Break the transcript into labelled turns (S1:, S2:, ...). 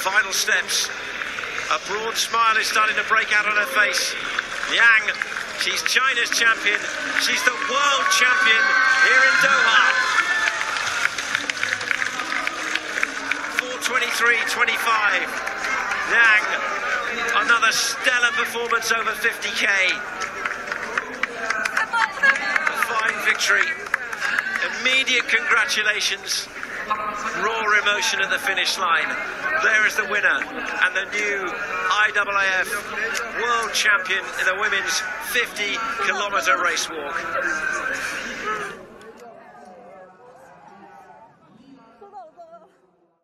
S1: final steps. A broad smile is starting to break out on her face. Liang, she's China's champion. She's the world champion here in Doha. 423.25. Liang, another stellar performance over 50k. A fine victory. Immediate congratulations. Raw emotion at the finish line. There is the winner and the new IAAF world champion in the women's 50 kilometre race walk.